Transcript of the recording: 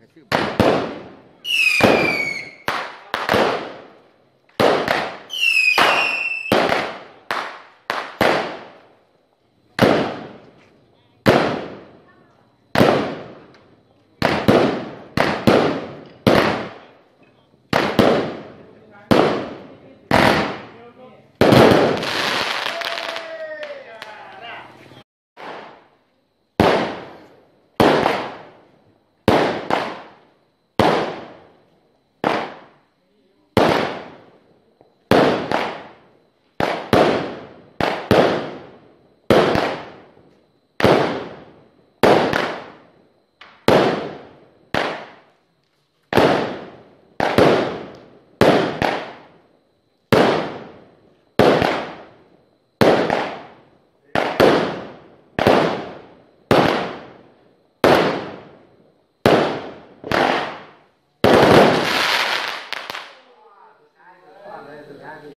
хочу... edades,